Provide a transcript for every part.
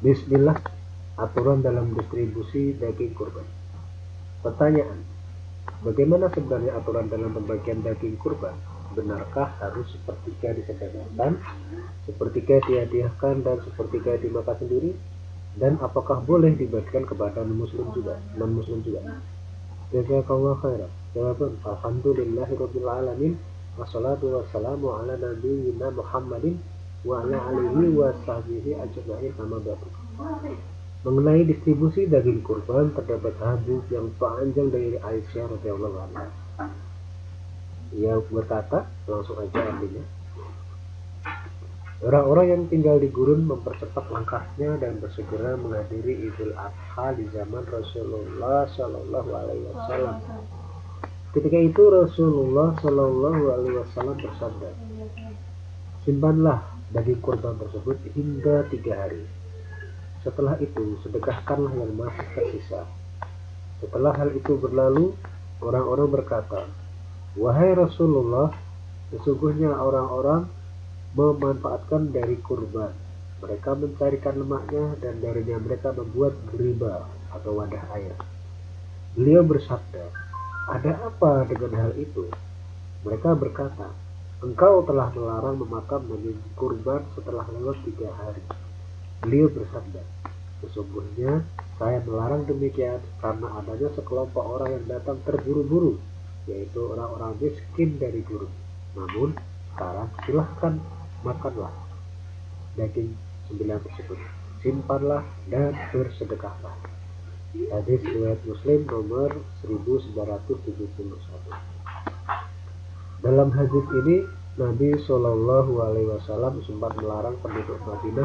Bismillah aturan dalam distribusi daging kurban. Pertanyaan, bagaimana sebenarnya aturan dalam pembagian daging kurban? Benarkah harus sepertiga disedekahkan, sepertiga dihadiahkan, dan sepertiga dimakan sendiri? Dan apakah boleh dibagikan kepada non-muslim juga? Non-muslim juga? Jazakallah khairan. Jawaban, Alhamdulillahirabbil alamin. Wassalatu wassalamu ala wa ala alihi wa sahbihi ajma'in amma. Mengenai distribusi daging kurban terdapat hadis yang panjang dari Aisyah radhiyallahu anha. Ia berkata, langsung aja artinya. Orang-orang yang tinggal di gurun mempercepat langkahnya dan bersegera menghadiri Idul Adha di zaman Rasulullah Shallallahu Alaihi Wasallam. Ketika itu Rasulullah Shallallahu Alaihi Wasallam bersabda, simpanlah daging kurban tersebut hingga tiga hari setelah itu, sedekahkanlah yang masih tersisa. Setelah hal itu berlalu, orang-orang berkata, Wahai Rasulullah, sesungguhnya orang-orang memanfaatkan dari kurban. Mereka mencarikan lemaknya dan darinya mereka membuat riba atau wadah air. Beliau bersabda, ada apa dengan hal itu? Mereka berkata, engkau telah melarang memakan daging kurban setelah lewat tiga hari. Beliau bersabda, sesungguhnya saya melarang demikian karena adanya sekelompok orang yang datang terburu-buru, yaitu orang-orang miskin dari guru. Namun, sekarang silahkan makanlah daging sembilan tersebut. Simpanlah dan bersedekahlah. Hadis riwayat Muslim nomor 1971. Dalam hadis ini Nabi Shallallahu Alaihi Wasallam sempat melarang penduduk Madinah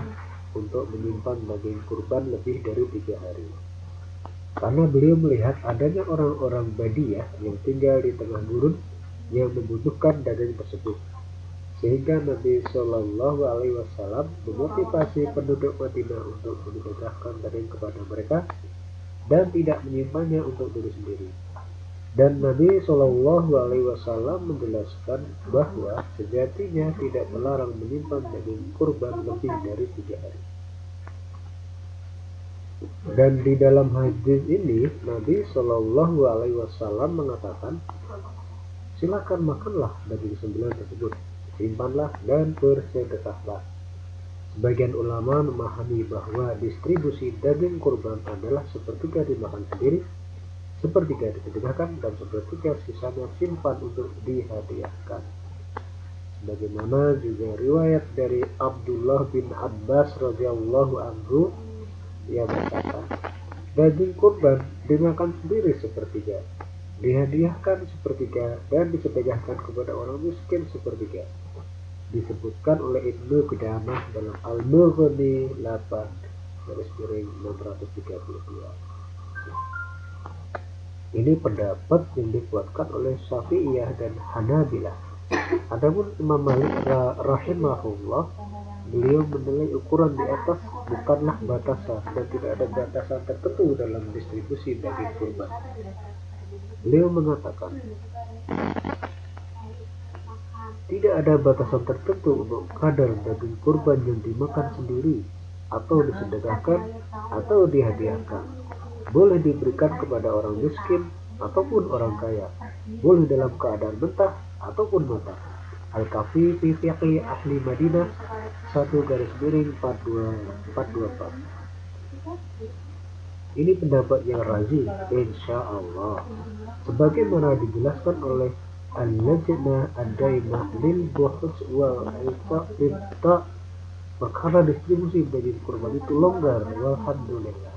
untuk menyimpan daging kurban lebih dari tiga hari. Karena beliau melihat adanya orang-orang Badiah yang tinggal di tengah gurun yang membutuhkan daging tersebut. Sehingga Nabi Shallallahu Alaihi Wasallam memotivasi penduduk Madinah untuk menegakkan daging kepada mereka dan tidak menyimpannya untuk diri sendiri. Dan Nabi Shallallahu Alaihi Wasallam menjelaskan bahwa sejatinya tidak melarang menyimpan daging kurban lebih dari tiga hari. Dan di dalam hadis ini Nabi Shallallahu Alaihi Wasallam mengatakan, silakan makanlah daging sembilan tersebut, simpanlah dan bersedekahlah. Sebagian ulama memahami bahwa distribusi daging kurban adalah sepertiga dimakan sendiri sepertiga disedekahkan dan sepertiga sisanya simpan untuk dihadiahkan. Bagaimana juga riwayat dari Abdullah bin Abbas radhiyallahu anhu yang berkata, daging kurban dimakan sendiri sepertiga, dihadiahkan sepertiga dan disedekahkan kepada orang miskin sepertiga. Disebutkan oleh Ibnu Qudamah dalam Al-Mughni 8 garis miring 632. Ini pendapat yang dikuatkan oleh Syafi'iyah dan Hanabilah. Adapun Imam Malik rahimahullah, beliau menilai ukuran di atas bukanlah batasan dan tidak ada batasan tertentu dalam distribusi daging kurban. Beliau mengatakan, tidak ada batasan tertentu untuk kadar daging kurban yang dimakan sendiri atau disedekahkan atau dihadiahkan boleh diberikan kepada orang miskin ataupun orang kaya, boleh dalam keadaan mentah ataupun matang. Al-Kafi fi Ahli Madinah satu garis miring 424. Ini pendapat yang razi, insya Allah. Sebagaimana dijelaskan oleh Al-Lajnah Ad-Daimah lil Buhus wa Al-Fa'ibta perkara distribusi daging kurban itu longgar walhamdulillah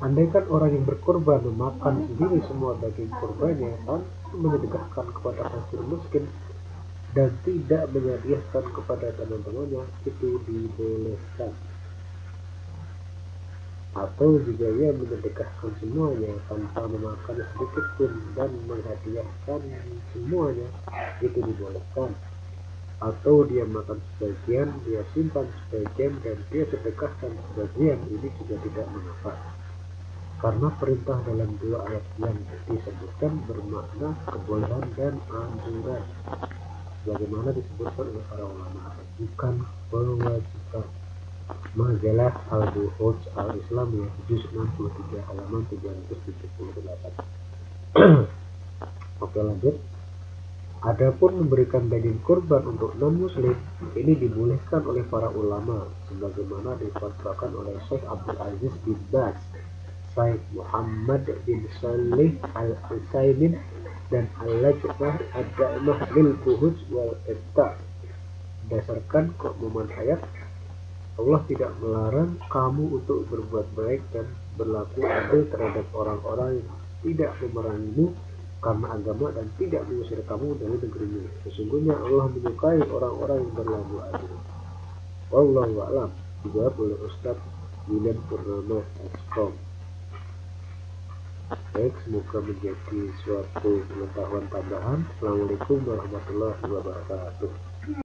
Andaikan orang yang berkorban memakan sendiri semua daging kurbannya tanpa menyedekahkan kepada fakir miskin dan tidak menyediakan kepada teman-temannya itu dibolehkan. Atau jika ia menyedekahkan semuanya tanpa memakan sedikit pun dan menghadiahkan semuanya itu dibolehkan. Atau dia makan sebagian dia simpan sebagian dan dia sedekahkan sebagian ini juga tidak mengapa karena perintah dalam dua ayat yang disebutkan bermakna kebolehan dan anjuran. Bagaimana disebutkan oleh para ulama? Bukan kewajiban. Majalah Al-Buhuj Al-Islam ya juz 63 halaman 378 oke lanjut. Adapun memberikan daging kurban untuk non-muslim ini dibolehkan oleh para ulama sebagaimana difatwakan oleh Syekh Abdul Aziz bin Baz, Syekh Muhammad bin Salih Al-Utsaimin dan Al-Lajnah Ad-Da'imah lil Buhuj wal Ibta. Berdasarkan keumuman ayat, Allah tidak melarang kamu untuk berbuat baik dan berlaku adil terhadap orang-orang yang tidak memerangimu karena agama dan tidak mengusir kamu dari negerimu. Sesungguhnya Allah menyukai orang-orang yang berlaku adil. Wallahu a'lam. Dijawab oleh Ustaz William Purnama Eskom. Baik, semoga menjadi suatu pengetahuan tambahan. Assalamualaikum warahmatullahi wabarakatuh.